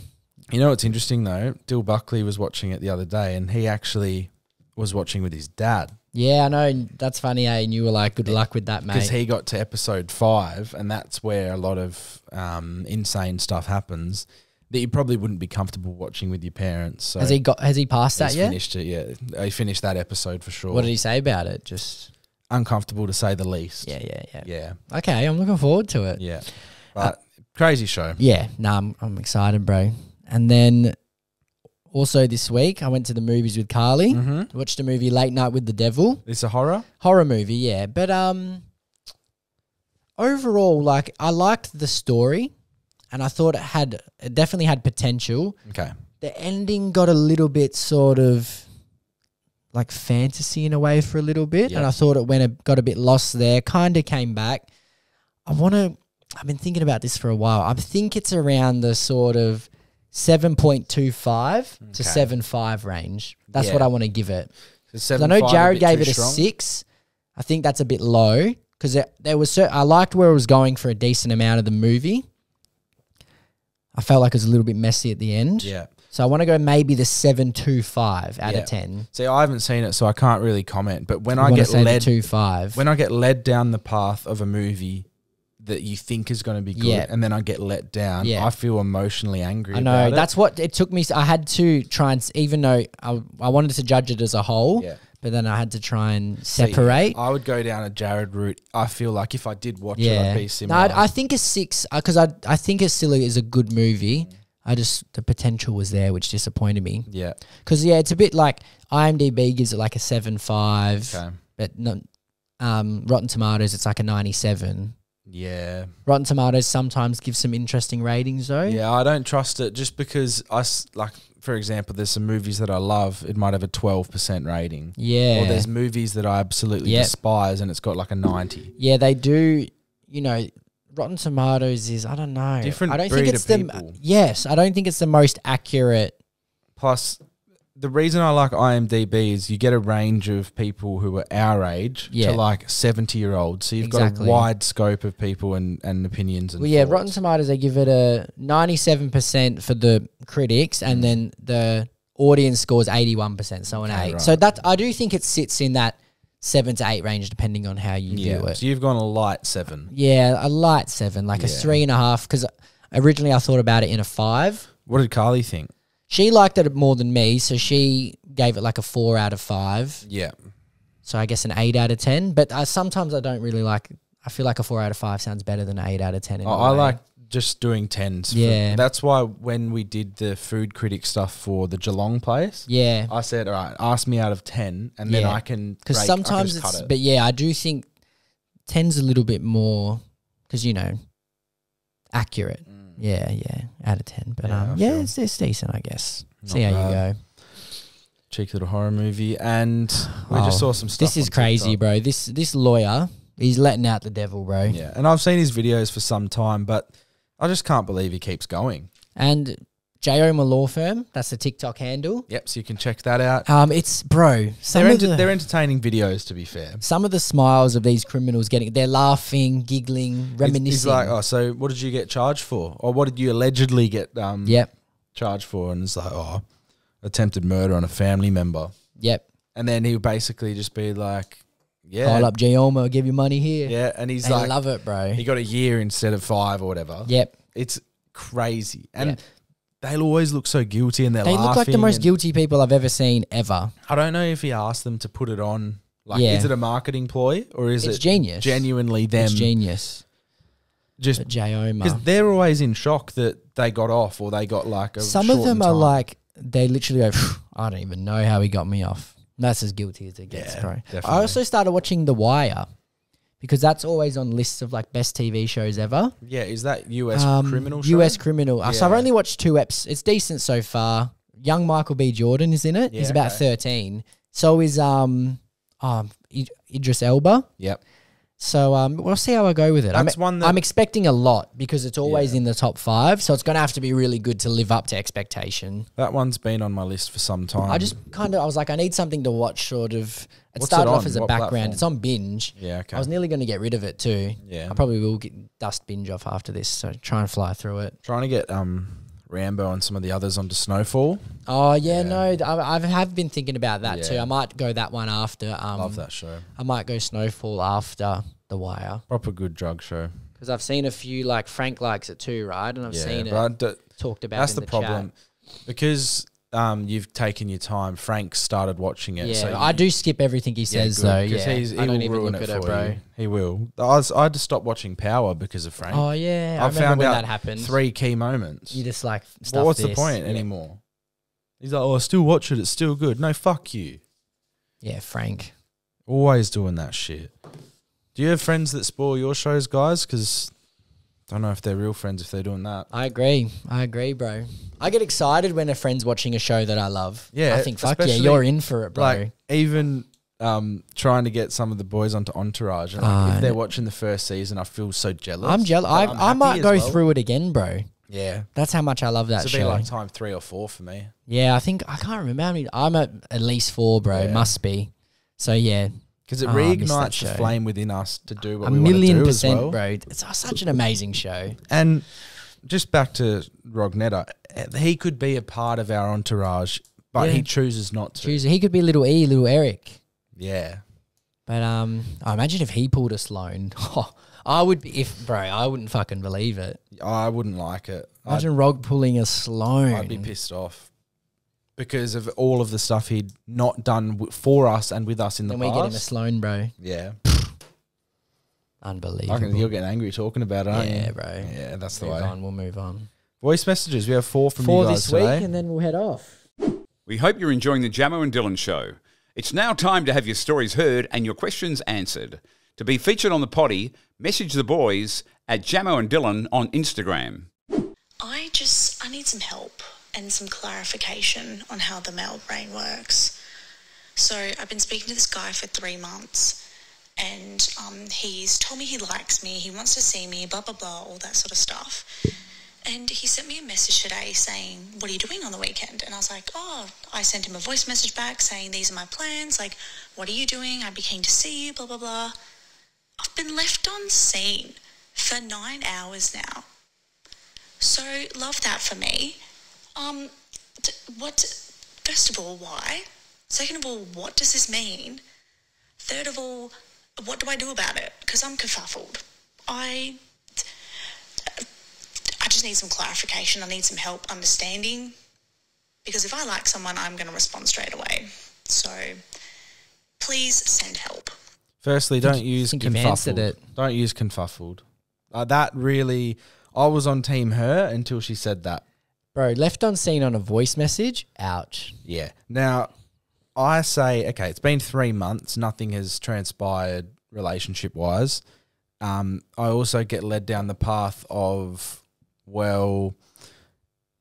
You know what's interesting though? Dill Buckley was watching it the other day, and he actually was watching with his dad Yeah, I know. That's funny, eh? And you were like, good luck with that, mate. because he got to episode five, and that's where a lot of um, insane stuff happens that you probably wouldn't be comfortable watching with your parents. So has he got? Has he passed that yet? finished it. Yeah, he finished that episode for sure. What did he say about it? Just Uncomfortable to say the least. yeah, yeah, yeah. yeah, Okay, I'm looking forward to it. yeah. But crazy show. Yeah, no, I'm, I'm excited, bro. And then also this week, I went to the movies with Carly. Mm-hmm. Watched a movie Late Night with the Devil, It's a horror. horror movie. Yeah, but um, overall, like I liked the story, and I thought it had it definitely had potential. Okay. The ending got a little bit sort of like fantasy in a way for a little bit, and I thought it went a, got a bit lost there. Kind of came back. I want to. I've been thinking about this for a while. I think it's around the sort of seven point two five to Okay. seven five range. That's Yeah. what I want to give it. 'Cause I know Jared gave it a six. I think that's a bit low because there, there was. Cer- I liked where it was going for a decent amount of the movie. I felt like it was a little bit messy at the end. Yeah. So I want to go maybe the seven two five out Yeah. of ten. See, I haven't seen it, so I can't really comment. But when I, wanna get say the led, two five. when I get led down the path of a movie that you think is going to be good, Yeah. and then I get let down, Yeah. I feel emotionally angry. I know it. that's what it took me. I had to try and even though I, I wanted to judge it as a whole, Yeah. but then I had to try and See, separate. I would go down a Jared route. I feel like if I did watch it, yeah, I'd be no, similar. I, I think a six because I I think it still is a good movie. I just the potential was there, which disappointed me. yeah. Because yeah, it's a bit like IMDb gives it like a seven five, Okay. but no, um, Rotten Tomatoes it's like a ninety seven. Yeah. Rotten Tomatoes sometimes gives some interesting ratings though. Yeah. I don't trust it just because I like, for example, there's some movies that I love. It might have a twelve percent rating. Yeah. Or there's movies that I absolutely Yep. despise, and it's got like a ninety. Yeah, they do. You know, Rotten Tomatoes is I don't know. Different I don't breed think it's the people. yes. I don't think it's the most accurate. Plus, the reason I like IMDb is you get a range of people who are our age Yeah. to like 70 year olds. So you've Exactly. got a wide scope of people and, and opinions. And Well, yeah, thoughts. Rotten Tomatoes they give it a ninety-seven percent for the critics, and mm. then the audience scores eighty-one percent, so an Okay, eight. right. So that I do think it sits in that seven to eight range, depending on how you Yeah. view it. So you've gone a light seven. Yeah, a light seven, like a Yeah. three and a half. Because originally I thought about it in a five. What did Carly think? She liked it more than me, so she gave it like a four out of five. Yeah. So I guess an eight out of ten. But uh, sometimes I don't really like. I feel like a four out of five sounds better than an eight out of ten. In I, I like just doing tens. Yeah. that's why when we did the food critic stuff for the Geelong place, Yeah, I said, all right, ask me out of 10, and then I can. because I can sometimes just it's. it. But yeah, I do think ten's a little bit more because you know accurate. Yeah, yeah, out of ten. But. Yeah, um, yeah, it's, it's decent, I guess. Not See how bad. you go. cheeky little horror movie, and we Oh, just saw some stuff. This is crazy, TikTok. bro. This this lawyer, he's letting out the devil, bro. Yeah, and I've seen his videos for some time, but I just can't believe he keeps going. And J.O. Law Firm, that's the TikTok handle. Yep, so you can check that out. Um, it's bro. They're, enter- the, they're entertaining videos, to be fair. some of the smiles of these criminals getting, they're laughing, giggling, reminiscing. He's like, oh, so what did you get charged for, or what did you allegedly get um, Yep, charged for? And it's like, oh, attempted murder on a family member, yep. and then he would basically just be like, yeah, Call up. I'll give you money here. yeah, and he's They like, love it, bro. he got a year instead of five or whatever. Yep. It's crazy, and Yeah. They'll always look so guilty, and they're They look like the laughing most and- guilty people I've ever seen ever. I don't know if he asked them to put it on. Like, Yeah. is it a marketing ploy or is It's it genius. genuinely them? It's genius. just J.O. because they're always in shock that they got off or they got like a Some of them are time. like, they literally go, I don't even know how he got me off. That's as guilty as it gets, Yeah, bro. definitely. I also started watching The Wire because that's always on lists of like best TV shows ever. yeah. Is that U.S. Um, criminal? Show? US criminal. Uh, So I've only watched two eps. It's decent so far. Young Michael B. Jordan is in it. He's about okay. thirteen. So is um, um Idris Elba. Yep. So um, we'll see how I go with it. I'm, one that- I'm expecting a lot because it's always Yeah. in the top five. So it's going to have to be really good to live up to expectation. That one's been on my list for some time. I just kind of I was like I need something to watch. Sort of. It What's started it off on? as a What background. platform? It's on binge. yeah. Okay. I was nearly going to get rid of it too. yeah. I probably will get dust binge off after this. So try and fly through it. trying to get um Rambo and some of the others onto Snowfall. Oh yeah, no, I, I have been thinking about that too. Yeah. I might go that one after. Um, Love that show. I might go Snowfall after The Wire Proper good drug show. because I've seen a few. Like Frank likes it too, right? And I've Yeah, seen it but I d- talked about. that's in the, the problem Chat. because um, you've taken your time. Frank started watching it. Yeah, so I you- do skip everything he says good, though. Yeah, he's, he I don't will even ruin look it at it, for bro. you. He will. I, was, I had to stop watching Power because of Frank. Oh yeah, I, I, remember found when out that happened. three key moments. You just like Well, what's the point Yeah. anymore? He's like, oh, I still watch it. It's still good. No, fuck you. Yeah, Frank. Always doing that shit. Do you have friends that spoil your shows, guys? Because don't know if they're real friends if they're doing that. I agree. I agree, bro. I get excited when a friend's watching a show that I love. Yeah, I think fuck yeah, you're in for it, bro. Like even um, trying to get some of the boys onto Entourage, and like, Ah, if they're watching the first season, I feel so jealous. I'm jealous. I, I'm I might go well. through it again, bro. Yeah, That's how much I love that this will be show. like time three or four for me. yeah, I think I can't remember how many. I'm at at least four, bro. Yeah. Must be. So yeah, Because it Oh, I miss that reignites the flame within us to do what a we want to million do as percent, well. bro. It's such an amazing show. And just back to Rognetta, he could be a part of our entourage, but Yeah. he chooses not to. Choose. He could be little E, little Eric. Yeah. But um, I imagine if he pulled a Sloan, I would be. If bro, I wouldn't fucking believe it. I wouldn't like it. I'd, Imagine Rog pulling a Sloan. I'd be pissed off because of all of the stuff he'd not done w- for us and with us in the Then we get him a past. Sloan, bro. yeah. Unbelievable. I can, you're getting angry talking about it, aren't you? yeah, bro. Yeah, that's the move way. on. We'll move on. Voice messages. We have four from For you guys this week, today. and then we'll head off. We hope you're enjoying the Jamo and Dylan show. It's now time to have your stories heard and your questions answered. To be featured on the poddy, message the boys at Jamo and Dylan on Instagram. I just I need some help and some clarification on how the male brain works. So I've been speaking to this guy for three months, and um, he's told me he likes me, he wants to see me, blah blah blah, all that sort of stuff. And he sent me a message today saying, "What are you doing on the weekend?" And I was like, "Oh," I sent him a voice message back saying, "These are my plans. Like, what are you doing? I'd be keen to see you." Blah blah blah. I've been left on seen for nine hours now. So love that for me. Um, d- what? First of all, why? Second of all, what does this mean? Third of all, what do I do about it? Because I'm kerfuffled. I, I just need some clarification. I need some help understanding. Because if I like someone, I'm going to respond straight away. So, please send help. Firstly, don't use think confuffled. it. Don't use confuffled. Uh, that really, I was on team her until she said that. Bro, left on seen on a voice message. Ouch. Yeah. Now, I say, okay, it's been three months. Nothing has transpired relationship wise. Um, I also get led down the path of, well,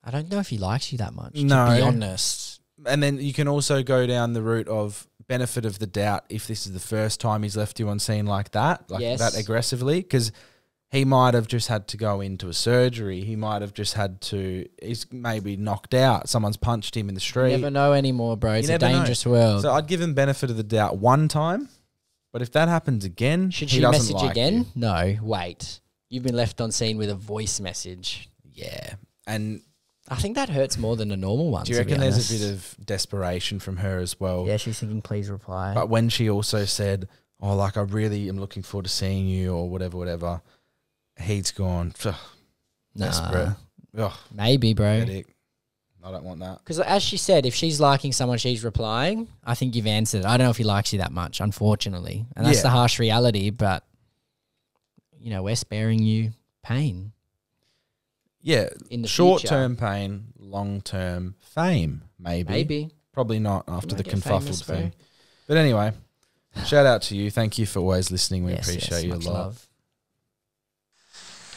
I don't know if he likes you that much. No. To be honest. and then you can also go down the route of benefit of the doubt if this is the first time he's left you on seen like that, like Yes. that aggressively, because he might have just had to go into a surgery. He might have just had to. He's maybe knocked out. Someone's punched him in the street. You never know anymore, bro. It's a never know. dangerous world. So I'd give him benefit of the doubt one time, but if that happens again, Should he she message like again? you. No, wait. You've been left on seen with a voice message. Yeah, and I think that hurts more than a normal one. do you reckon there's a bit of desperation from her as well? Yeah, she's thinking, please reply. But when she also said, "Oh, like I really am looking forward to seeing you," or whatever, whatever, he's gone "Phew, Nah. Ugh, maybe, bro. headache. I don't want that. Because as she said, if she's liking someone, she's replying. I think you've answered. I don't know if he likes you that much, unfortunately, and that's Yeah. the harsh reality. But you know, we're sparing you pain. Yeah, In the short future. term pain, long term fame, maybe. Maybe. Probably not after the might get famous, confuffled bro. thing. But anyway, shout out to you. Thank you for always listening. We Yes, appreciate yes, you a much lot. love.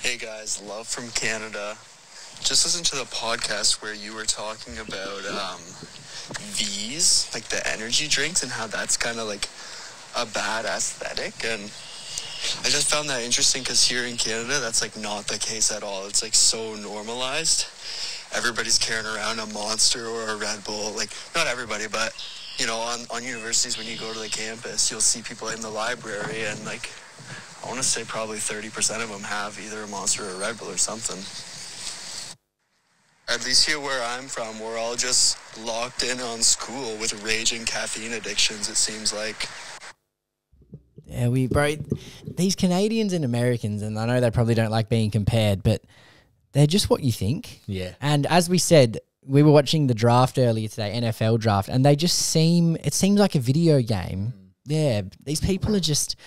Hey guys, love from Canada. Just listen to the podcast where you were talking about um, V's, like the energy drinks, and how that's kind of like a bad aesthetic. And I just found that interesting because here in Canada, that's like not the case at all. It's like so normalized. Everybody's carrying around a Monster or a Red Bull. Like not everybody, but you know, on on universities when you go to the campus, you'll see people in the library and like I want to say probably 30% of them have either a Monster or a Red Bull or something. At least here where I'm from, we're all just locked in on school with raging caffeine addictions, it seems like. Yeah, we bro. These Canadians and Americans, and I know they probably don't like being compared, but they're just what you think. Yeah. And as we said, we were watching the draft earlier today, NFL draft, and they just seem. It seems like a video game. Mm. Yeah, these people are just.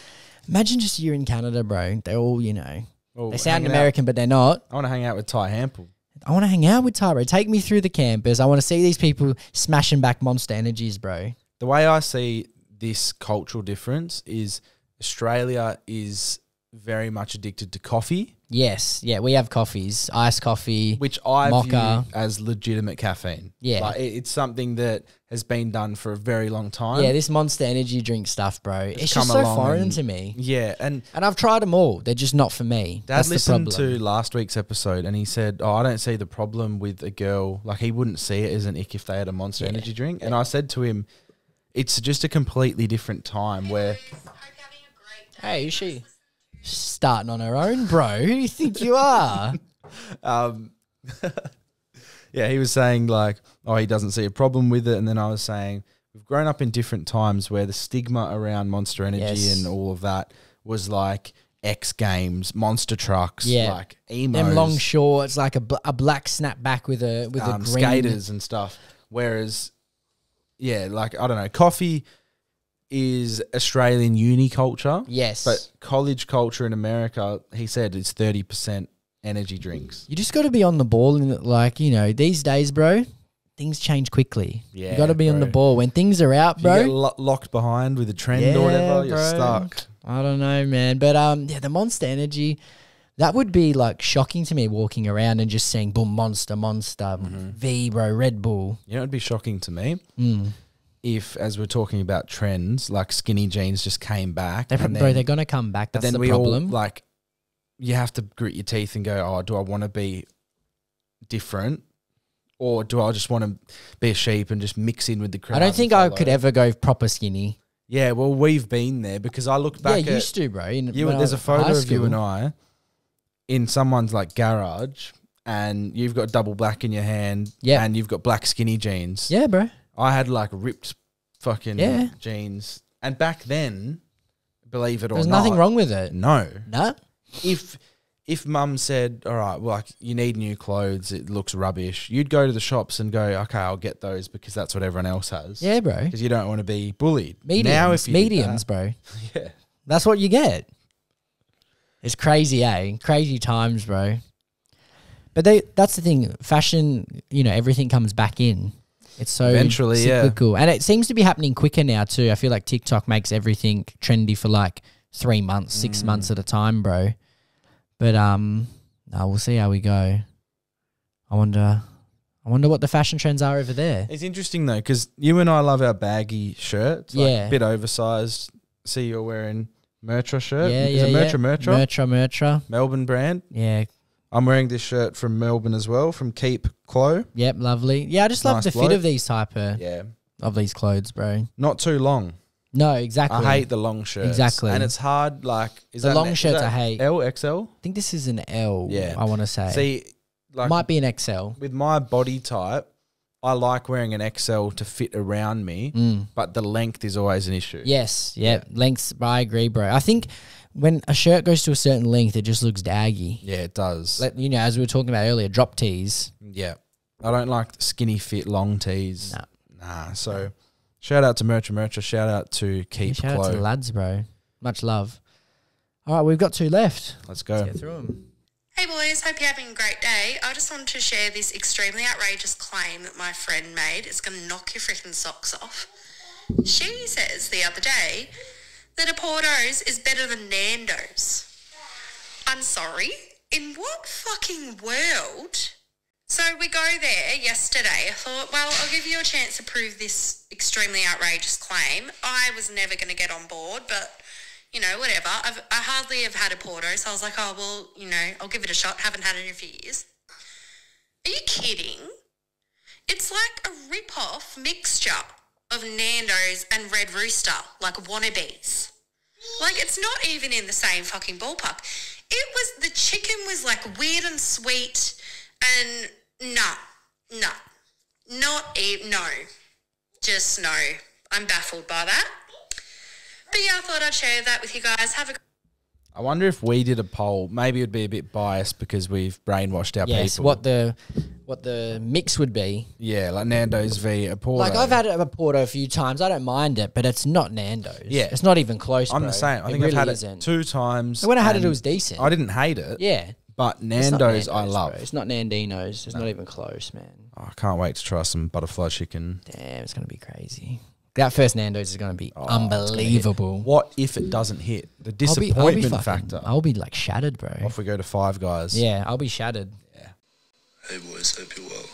Imagine just you're in Canada, bro. They're all you know. Well, They sound hanging out- American, but they're not. I want to hang out with Ty Hample. I want to hang out with Tyro. Take me through the campus. I want to see these people smashing back Monster Energies, bro. The way I see this cultural difference is Australia is very much addicted to coffee, Yes, yeah, we have coffees, iced coffee. which I Mocha. view as legitimate caffeine. Yeah. like it- it's something that has been done for a very long time. Yeah, this Monster Energy drink stuff, bro. It's, come just so along foreign and- to me. yeah, and And I've tried them all. They're just not for me. Dad That's the listened problem. to last week's episode and he said, Oh, I don't see the problem with a girl. Like, he wouldn't see it as an ick if they had a monster Yeah. energy drink. And I said to him, It's just a completely different time where, Hey, is she starting on her own, bro? Who do you think you are? um, yeah, he was saying, like, Oh, he doesn't see a problem with it. And then I was saying, We've grown up in different times where the stigma around monster energy Yes. and all of that was like X Games, monster trucks, Yeah. like emos. Them long shorts, like a, bl- a black snapback with a with um, a green skaters and stuff. Whereas, yeah, like I don't know, coffee is Australian uni culture, Yes, but college culture in America, he said, it's thirty percent energy drinks. you just got to be on the ball. And like you know, these days, bro, things change quickly. Yeah. you got to be on the ball when things are out, If you bro. get lo- locked behind with a trend Yeah, or whatever, you're bro. stuck. I don't know, man. But um, yeah, the Monster Energy, that would be like shocking to me walking around and just seeing "Boom, Monster, Monster, Mm-hmm. V, bro, Red Bull." You know, it'd be shocking to me Mm. If, as we're talking about trends, like skinny jeans just came back. They, and bro, then- they're gonna come back. That's then the we problem. all like you have to grit your teeth and go, oh, do I want to be different, or do I just want to be a sheep and just mix in with the crowd? I don't think I could ever go proper skinny. Yeah, well, we've been there because I look back yeah, at used to, bro. In, you. There's a was in high photo of you and I in someone's like garage, and you've got double black in your hand, Yeah. and you've got black skinny jeans. Yeah, bro. I had like ripped fucking Yeah. jeans, and back then, believe it or not. There's not, nothing wrong with it. No, No. if if mum said, "All right, well, like you need new clothes, it looks rubbish," you'd go to the shops and go, "Okay, I'll get those because that's what everyone else has." Yeah, bro. because you don't want to be bullied. Mediums. Now, if you did mediums, that- bro. yeah, That's what you get. It's crazy, eh? Crazy times, bro. But they that's the thing. Fashion, you know, everything comes back in. It's so Eventually, yeah. cyclical. And it seems to be happening quicker now too. I feel like TikTok makes everything trendy for like three months, six Mm. months at a time, bro. But um no, we'll see how we go. I wonder I wonder what the fashion trends are over there. it's interesting though because you and I love our baggy shirts, like Yeah. a bit oversized. See, you're wearing Mertra shirt. Yeah, Is yeah, it yeah. Mertra Mertra? Mertra, Mertra. Melbourne brand. Yeah. I'm wearing this shirt from Melbourne as well, from Keep Clo. Yep, lovely. Yeah, I just love Nice the fit of these type of Yeah, of these clothes, bro. not too long. No, exactly. I hate the long shirts. Exactly. and it's hard. Like, is The that long an- is shirts that I hate. L XL. I think this is an L. Yeah. I want to say. See, like Might be an XL. with my body type, I like wearing an XL to fit around me, Mm. but the length is always an issue. Yes, yeah. Lengths, I agree, bro. I think when a shirt goes to a certain length, it just looks daggy. Yeah, it does. Like, you know, as we were talking about earlier, drop tees. yeah, I don't like skinny fit long tees. Nah. Nah. So, shout out to Mercha Mercha. Shout out to Keep Shout out to the lads, bro. Much love. All right, we've got two left. Let's go. Get through them. Hey boys, hope you're having a great day. I just wanted to share this extremely outrageous claim that my friend made. It's going to knock your freaking socks off. She says the other day that a That Oportos is better than Nando's. I'm sorry? In what fucking world? So we go there yesterday. I thought, well, I'll give you a chance to prove this extremely outrageous claim. I was never going to get on board, but you know, whatever. I've, I hardly have had a Porto, so I was like, oh, well, you know, I'll give it a shot. Haven't had it in a few years. Are you kidding? It's like a rip-off mixture of Nando's and Red Rooster, like wannabes. Like, it's not even in the same fucking ballpark. It was, the chicken was like weird and sweet and No, no, not even, no. Just no. I'm baffled by that. But yeah, I thought I'd share that with you guys. Have a I wonder if we did a poll, maybe it'd be a bit biased because we've brainwashed our Yes, people. what the what the mix would be. Yeah, like Nando's v Porto. Like I've had Oporto a few times. I don't mind it, but it's not Nando's. Yeah. it's not even close. I'm bro. the same. I think really I've had isn't. it two times. When I had it, it was decent. I didn't hate it. Yeah, But It's Nando's, I love. bro. It's not Nandino's. It's not even close, man. Oh, I can't wait to try some butterfly chicken. Damn, it's gonna be crazy. That first Nando's is gonna be Oh, it's gonna hit. unbelievable. What if it doesn't hit? The I'll be- I'll be disappointment fucking- factor. I'll be like shattered, bro. Off we go to Five Guys. Yeah, I'll be shattered. Hey boys, hope you're well.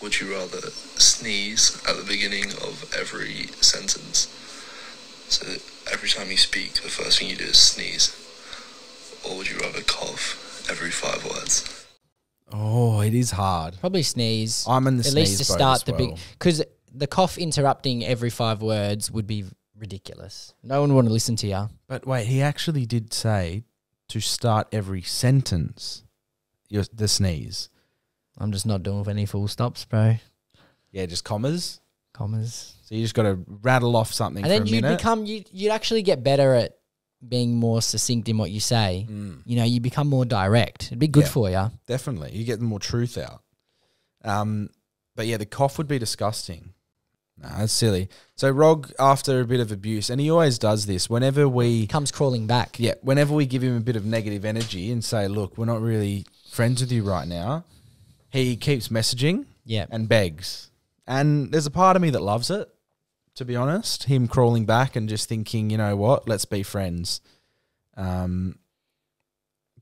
Would you rather sneeze at the beginning of every sentence? So that every time you speak, the first thing you do is sneeze. Or would you rather cough every five words? Oh, it is hard. Probably sneeze. I'm in the At least to sneeze boat start as the big well. because the cough interrupting every five words would be ridiculous. No one would want to listen to you. But wait, he actually did say to start every sentence, your, the sneeze. I'm just not doing with any full stops, bro. Yeah, just commas. Commas. So you just got to rattle off something and then a you minute. become you you'd actually get better at being more succinct in what you say. Mm, You know, you become more direct. It'd be good Yeah. for you. definitely, you get more truth out. Um, but yeah, the cough would be disgusting. Nah, that's silly. So Rog, after a bit of abuse, and he always does this whenever we Comes crawling back. Yeah, whenever we give him a bit of negative energy and say, "Look, we're not really friends with you right now," he keeps messaging Yeah. and begs. And there's a part of me that loves it, to be honest. Him crawling back and just thinking, you know what, let's be friends. Um,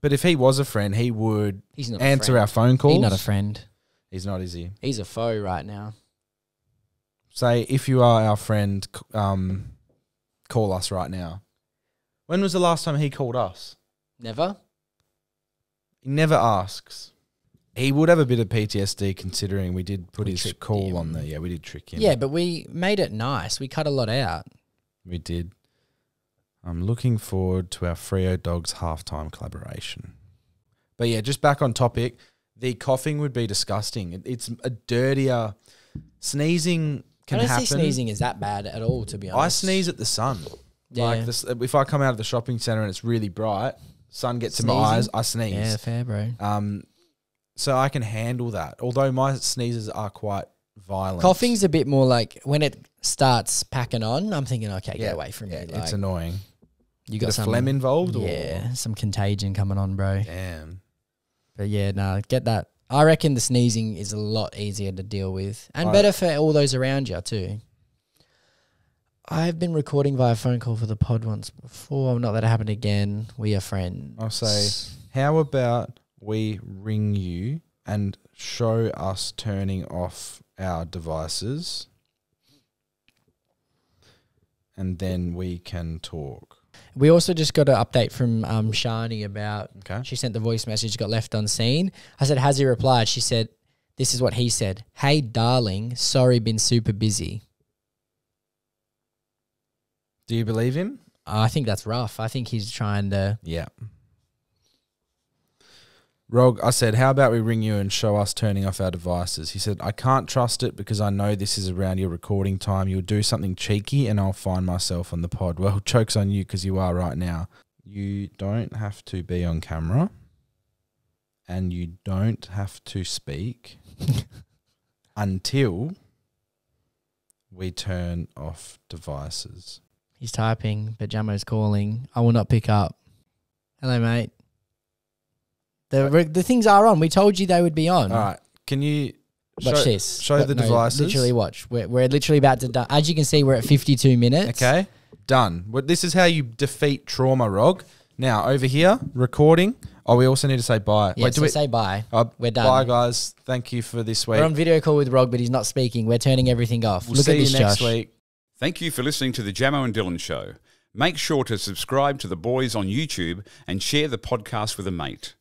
but if he was a friend, he would He's not a answer friend. our phone calls. He's not a friend. He's not, is he? He's a foe right now. Say, if you are our friend, um, call us right now. When was the last time he called us? Never. He never asks. He would have a bit of PTSD considering we did put We his call him. on there. Yeah, we did trick him. Yeah, but we made it nice. We cut a lot out. we did. I'm looking forward to our Freo Dockers halftime collaboration. But yeah, just back on topic, the coughing would be disgusting. It, it's a dirtier sneezing can I don't happen. see sneezing is that bad at all, to be honest. I sneeze at the sun. Yeah. Like this, if I come out of the shopping center and it's really bright, sun gets in my eyes, I sneeze. Yeah, fair, bro. Um, so I can handle that. Although my sneezes are quite violent. Coughing's a bit more like when it starts packing on. I'm thinking, okay, get away from yeah, me. it's annoying. you got of some phlegm involved. or- Yeah, some contagion coming on, bro. Damn. But yeah, no, get that. I reckon the sneezing is a lot easier to deal with and I- better for all those around you too. I've been recording via phone call for the pod once before. Not that it happened again. We are friends. I'll say, how about we ring you and show us turning off our devices, and then we can talk. We also just got an update from um, Shani about Okay. she sent the voice message, got left unseen. I said, Has he replied? She said, This is what he said. Hey, darling, sorry, been super busy. Do you believe him? I think that's rough. I think he's trying to. Yeah. Rog, I said, how about we ring you and show us turning off our devices? He said, I can't trust it because I know this is around your recording time. You'll do something cheeky and I'll find myself on the pod. Well, joke's on you because you are right now. You don't have to be on camera and you don't have to speak until we turn off devices. He's typing, but Jamo's calling. I will not pick up. Hello, mate. The re- the things are on. We told you they would be on. All right. Can you Watch show, this. show What- the no, devices? Literally watch. We're, we're literally about to. Do- As you can see, we're at 52 minutes. Okay, done. Well, this is how you defeat trauma, Rog. Now over here, recording. Oh, we also need to say bye. Yeah, Wait, so we? say bye. oh, we're done. Bye, guys. Thank you for this week. We're on video call with Rog, but he's not speaking. We're turning everything off. we'll Look see at this, you next Josh. week. Thank you for listening to the Jamo and Dylan Show. Make sure to subscribe to the boys on YouTube and share the podcast with a mate.